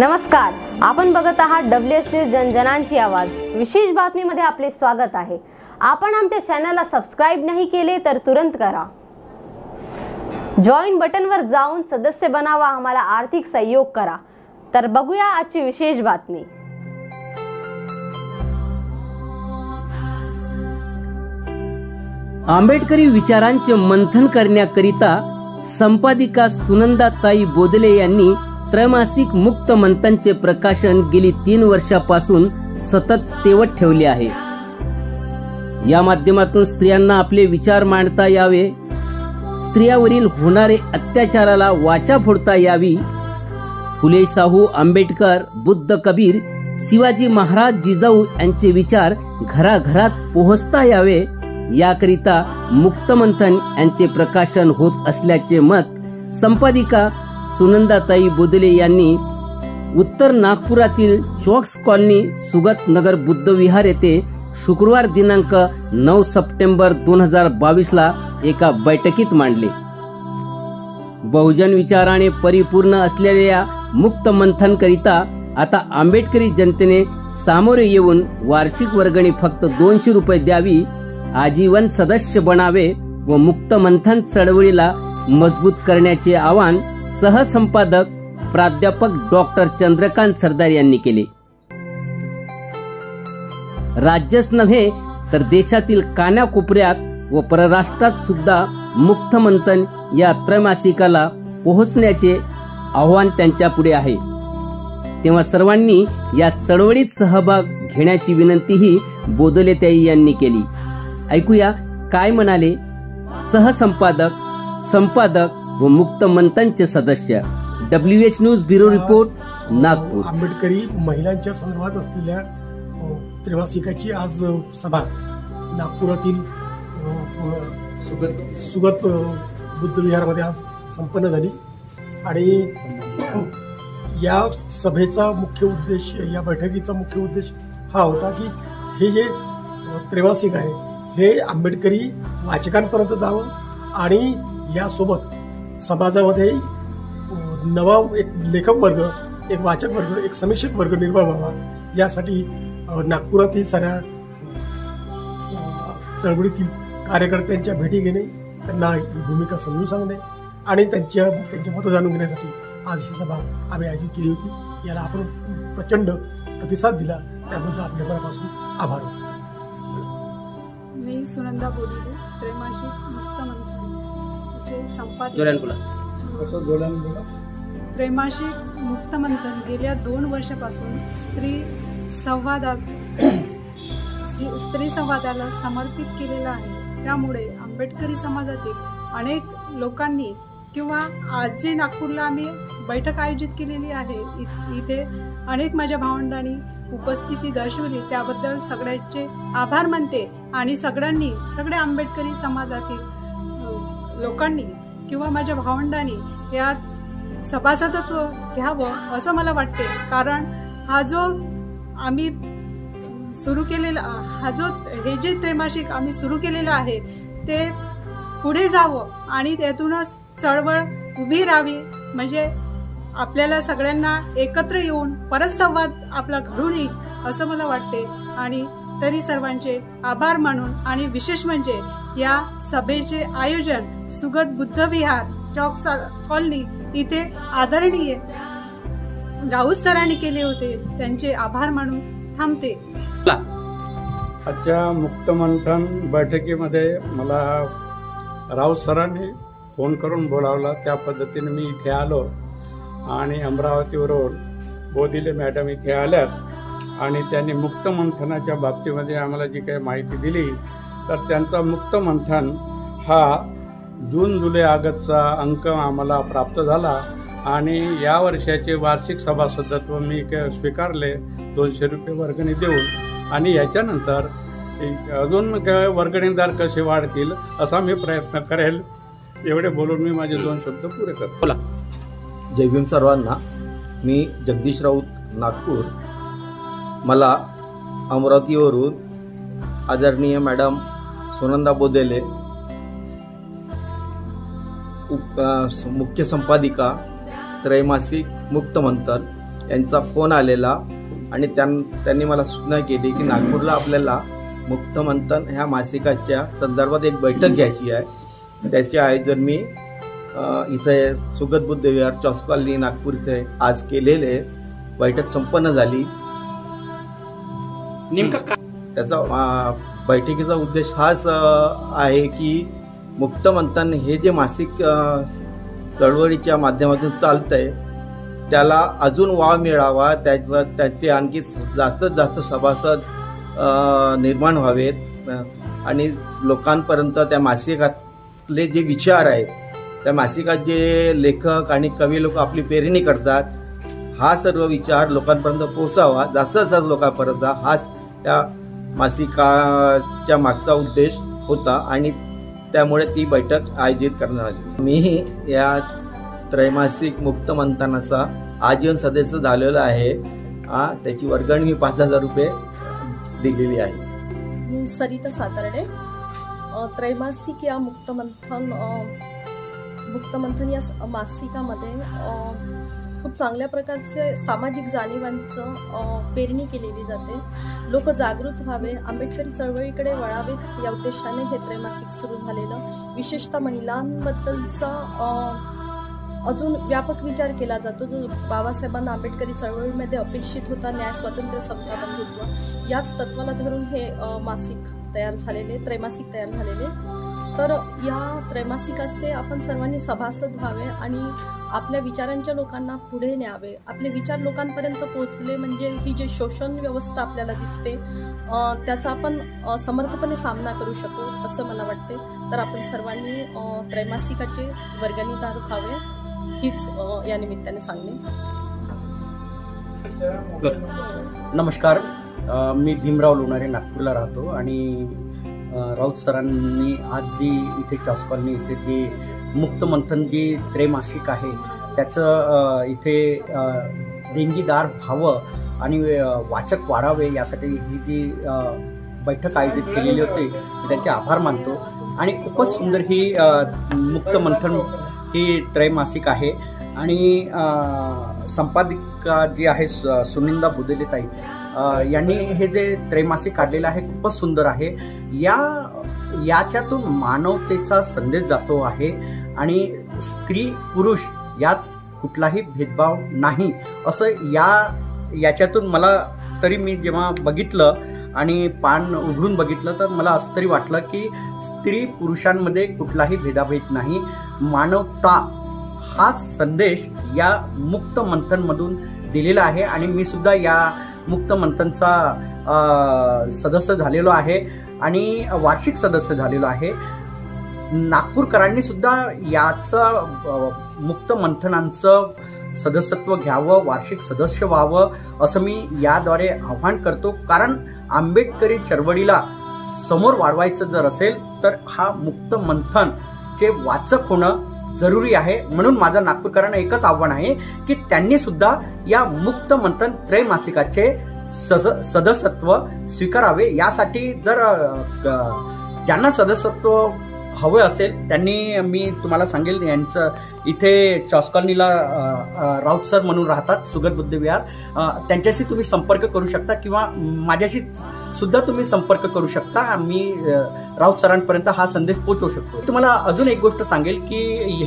नमस्कार. आपण बघत आहात डब्ल्यू एस जनजनांची आवाज. विशेष बातमीमध्ये आपले स्वागत आहे. आपण आमच्या चॅनलला सबस्क्राईब नाही केले तर तुरंत करा. जॉईन बटनवर जाऊन सदस्य बनावा आम्हाला आर्थिक सहयोग करा. तर बघूया आजची विशेष बातमी. आंबेडकरी विचारांचे मंथन करण्याकरिता संपादिका सुनंदाताई बोदले यांनी त्रैमासिक मुक्त मंथनचे प्रकाशन गेली तीन वर्षापासून सतत तेवत ठेवले आहे. या माध्यमातून स्त्रियांना आपले विचार मांडता यावे. स्त्रियावरील होणारे अत्याचाराला वाचा फोडता यावी. फुले शाहू आंबेडकर बुद्ध कबीर शिवाजी महाराज जिजाऊ यांचे विचार घराघरात पोहोचता यावे. याकरिता मुक्तमंथन यांचे प्रकाशन होत असल्याचे मत संपादिका सुनंदाताई बोदले यांनी उत्तर नागपुरातील चॉक्स कॉलनी सुगत नगर बुद्ध विहार येथे शुक्रवार दिनांक नऊ सप्टेंबर दोन हजार बावीस ला एका बैठकीत मांडले. बहुजन विचाराने परिपूर्ण असलेल्या मुक्त मंथन करिता आता आंबेडकरी जनतेने सामोरे येऊन वार्षिक वर्गणी फक्त दोनशे रुपये द्यावी आजीवन सदस्य बनावे व मुक्त मंथन चळवळीला मजबूत करण्याचे आवाहन सहसंपादक प्राध्यापक डॉक्टर चंद्रकांत सरदार यांनी केले. राज्यच नव्हे तर देशातील कानाकोपऱ्यात व परराष्ट्रात सुद्धा मुक्त मंथन या त्रैमासिकाला पोहोचण्याचे आव्हान त्यांच्या पुढे आहे. तेव्हा सर्वांनी या चळवळीत सहभाग घेण्याची विनंतीही बोदलेताई यांनी केली. ऐकूया काय म्हणाले सहसंपादक संपादक व मुक्त मंथनचे सदस्य. W H news bureau report Nagpur. आंबेडकरी महिलांच्या संदर्भात असलेल्या अ, आज सभा. नागपुरातील सुगत सुगत बुद्धविहारमध्ये बुद्ध विहारमध्ये आज संपन्न झाली. आणि या सभेचा मुख्य उद्देश या बैठकीचा मुख्य उद्देश हा होता की हे जे अ, आहे हे आंबेडकरी वाचकांपर्यंत जावं आणि यासोबत समाजामध्ये नवा एक लेखक वर्ग एक वाचक वर्ग एक समीक्षक वर्ग निर्माण व्हावा. यासाठी नागपुरातील साऱ्या चळवळीतील कार्यकर्त्यांच्या भेटी घेणे त्यांना भूमिका समजून सांगणे आणि त्यांच्या त्यांचे मतं जाणून घेण्यासाठी आज ही सभा आम्ही आयोजित केली होती. याला आपण प्रचंड प्रतिसाद दिला. त्याबद्दल आपल्या मनापासून आभार. मी सुनंदा बोलिले प्रेमाशी. मुक्त मंथन चे जोरान संपादक बोला. त्रैमासिक मुक्त मंथन गेल्या दोन वर्षापासून स्त्री संवादात स्त्री संवादाला समर्पित केलेला आहे. त्यामुळे आंबेडकरी समाजातील अनेक लोकांनी किंवा आज जे नागपूरला आम्ही बैठक आयोजित केलेली आहे. इथे अनेक माझ्या भावंडांनी उपस्थिती दर्शवली. त्याबद्दल सगळ्यांचे आभार मानते आणि सगळ्यांनी सगळ्या आंबेडकरी समाजातील लोकांनी किंवा माझ्या भावंडांनी यात सभासदत्व घ्यावं असं मला वाटते. कारण हा जो आम्ही सुरू केलेला हा जो हे जे त्रैमासिक आम्ही सुरू केलेलं आहे ते पुढे जावं आणि त्यातूनच चळवळ उभी राहावी. म्हणजे आपल्याला सगळ्यांना एकत्र येऊन परत संवाद आपला घडून येईल असं मला वाटते. आणि तरी सर्वांचे आभार मानून आणि विशेष म्हणजे या सभेचे आयोजन सुगत बुद्ध विहार चौक कॉलनी इथे आदरणीय राऊत सरांनी केले होते. त्यांचे आभार मानून थांबते. आजच्या मुक्तमंथन बैठकीमध्ये मला राऊत सरांनी फोन करून बोलावला. त्या पद्धतीने मी इथे आलो आणि अमरावतीवरून बोधिले मॅडम इथे आल्यात आणि त्यांनी मुक्तमंथनाच्या बाबतीमध्ये आम्हाला जी काही माहिती दिली तर त्यांचा मुक्तमंथन हा जून जुलै ऑगस्टचा अंक आम्हाला प्राप्त झाला आणि या वर्षाचे वार्षिक सभासदत्व मी क- स्वीकारले दोनशे रुपये वर्गणी देऊन. आणि याच्यानंतर एक अजून क- वर्गणीदार कसे वाढतील असा मी प्रयत्न करेल. एवढे बोलून मी माझे दोन शब्द पुरे करतो. जय भीम सर्वांना. मी जगदीश राऊत नागपूर. मला अमरावतीवरून आदरणीय मॅडम सुनंदा बोदेले मुख्य संपादिका त्रैमासिक मुक्तमंथन यांचा फोन आलेला आणि त्यां त्यांनी मला सूचना केली की नागपूरला आपल्याला मुक्तमंथन ह्या मासिकाच्या संदर्भात एक बैठक घ्यायची आहे. त्याचे आयोजन मी इथे सुगत बुद्ध विहार चॉस कॉलनी नागपूर इथे आज केलेले बैठक संपन्न झाली. नेमका त्याचा बैठकीचा उद्देश हाच आहे की मुक्तमंथन हे जे मासिक चळवळीच्या माध्यमातून चालतंय त्याला अजून वाव मिळावा त्याचा त्याचे आणखी जास्तीत जास्त सभासद निर्माण व्हावेत. आणि लोकांपर्यंत त्या मासिकातले जे विचार आहेत त्या मासिकात जे लेखक आणि कवी लोक आपली पेरणी करतात हा सर्व विचार लोकांपर्यंत पोचावा जास्तीत जास्त लोकांपर्यंत हाच त्या मासिकाच्या मागचा उद्देश होता. आणि त्यामुळे ती बैठक आयोजित करण्यात आली. मी या त्रैमासिक मुक्त मंथनाचा आजीवन सदस्य झालेलो आहे. त्याची वर्गणी मी पाच हजार रुपये दिलेली आहे. सरिता सातारडे. त्रैमासिक या मुक्तमंथन मुक्तमंथन या मासिकामध्ये खूप चांगल्या प्रकारचे सामाजिक जाणीवांचं पेरणी केलेली जाते. लोक जागृत व्हावे आंबेडकरी चळवळीकडे वळावेत या उद्देशाने हे त्रैमासिक सुरू झालेलं. विशेषतः महिलांबद्दलचा अजून व्यापक विचार केला जातो जो बाबासाहेबांना आंबेडकरी चळवळीमध्ये अपेक्षित होता न्याय स्वातंत्र्य समता बंधुत्व याच तत्वाला धरून हे मासिक तयार झालेले त्रैमासिक तयार झालेले. तर या त्रैमासिकाचे आपण सर्वांनी सभासद व्हावे आणि आपल्या विचारांच्या लोकांना पुढे न्यावे. आपले विचार लोकांपर्यंत पोहोचले म्हणजे ही जी शोषण व्यवस्था आपल्याला दिसते त्याचा आपण समर्थपणे सामना करू शकू असं मला वाटते. तर आपण सर्वांनी त्रैमासिकाचे वर्गणीदार व्हावे हीच या निमित्ताने सांगणे नमस्कार. मी भीमराव लोणारे नागपूरला राहतो आणि राऊत सरांनी आज जी इथे चॉस्कॉलनी इथे जी मुक्तमंथन जी त्रैमासिक आहे त्याचं इथे देणगीदार व्हावं आणि वाचक वाढावे यासाठी ही जी बैठक आयोजित केलेली होती मी त्यांचे आभार मानतो. आणि खूपच सुंदर ही मुक्तमंथन ही त्रैमासिक आहे. आणि संपादिका जी आहे सु- सुनिंदा बुदेलेताई यांनी हे जे त्रैमासिक काढलेलं आहे खूपच सुंदर आहे. या याच्यातून मानवतेचा संदेश जातो आहे आणि स्त्री पुरुष यात कुठलाही भेदभाव नाही. असं या याच्यातून मला तरी मी जेव्हा बघितलं आणि पान उघडून बघितलं तर मला असं तरी वाटलं की स्त्री पुरुषांमध्ये कुठलाही भेदाभेद नाही. मानवता हा संदेश या मुक्त मंथनमधून दिलेला आहे आणि मी सुद्धा या मुक्त मंथनचा सदस्य झालेलो आहे आणि वार्षिक सदस्य झालेलो आहे. नागपूरकरांनी सुद्धा याचं मुक्त मंथनांचं सदस्यत्व घ्यावं वार्षिक सदस्य व्हावं असं मी याद्वारे आव्हान करतो. कारण आंबेडकरी चळवळीला समोर वाढवायचं जर असेल तर हा मुक्त मंथन चे वाचक होणं जरुरी आहे. म्हणून माझं नागपूरकरांना एकच आव्हान आहे की त्यांनी सुद्धा या मुक्त मंथन त्रैमासिकाचे सदस्यत्व स्वीकारावे. यासाठी जर त्यांना ज्यांना सदस्यत्व हवे असेल त्यांनी मी तुम्हाला सांगेल यांचं इथे चॉस्कॉलनीला राऊत सर म्हणून राहतात सुगत बुद्धविहार त्यांच्याशी तुम्ही संपर्क करू शकता किंवा माझ्याशी सुद्धा तुम्ही संपर्क करू शकता. मी राऊत सरांपर्यंत हा संदेश पोचवू शकतो. तुम्हाला अजून एक गोष्ट सांगेल की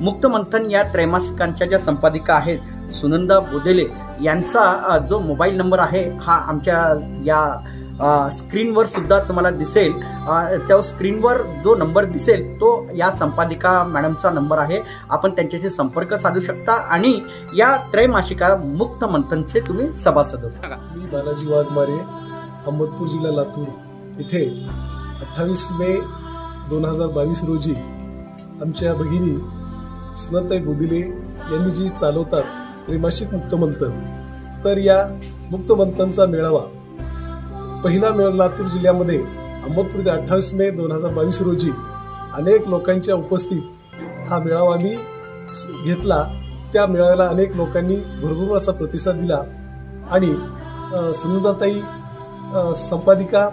मुक्त मंथन या त्रैमासिकांच्या ज्या संपादिका आहेत सुनंदा बोदेले यांचा जो मोबाईल नंबर आहे हा आमच्या या स्क्रीनवर सुद्धा तुम्हाला दिसेल. त्या स्क्रीनवर जो नंबर दिसेल तो या संपादिका मॅडमचा नंबर आहे. आपण त्यांच्याशी संपर्क साधू शकता आणि या त्रैमासिका मुक्त मंथनचे तुम्ही सभासद होता मी बालाजी वाघमारे अहमदपूर जिल्हा लातूर. इथे अठ्ठावीस मे दोन हजार बावीस रोजी आमच्या भगिनी सुनताई बोदिले यांनी जी चालवतात त्रिमाशिक मुक्तमंथन तर या मुक्तमंथनचा मेळावा पहिला मेळ लातूर जिल्ह्यामध्ये अहमदपूर ते अठ्ठावीस मे दोन हजार बावीस रोजी अनेक लोकांच्या उपस्थित हा मेळावा आम्ही घेतला. त्या मेळाव्याला अनेक लोकांनी भरपूर असा प्रतिसाद दिला. आणि सुनंदाताई संपादिका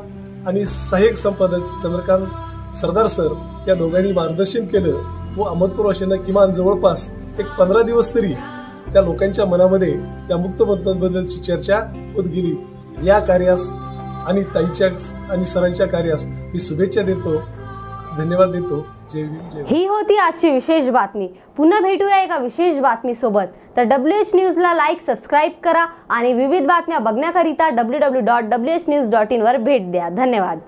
आणि सहाय्यक संपादक चंद्रकांत सरदार सर या दोघांनी मार्गदर्शन केलं व अहमदपूर किमान जवळपास एक पंधरा दिवस तरी त्या लोकांच्या मनामध्ये त्या मुक्त बद्दलची चर्चा होत गेली. या कार्यास आणि ताईच्या आणि सरांच्या कार्यास मी शुभेच्छा देतो. धन्यवाद देतो. जय जय ही होती आजची विशेष बातमी. पुन्हा भेटूया एका विशेष बातमी सोबत तर डब्ल्यू एच न्यूजला लाईक सबस्क्राईब करा आणि विविध बातम्या बघण्याकरिता W W dot W H news dot इनवर भेट द्या. धन्यवाद.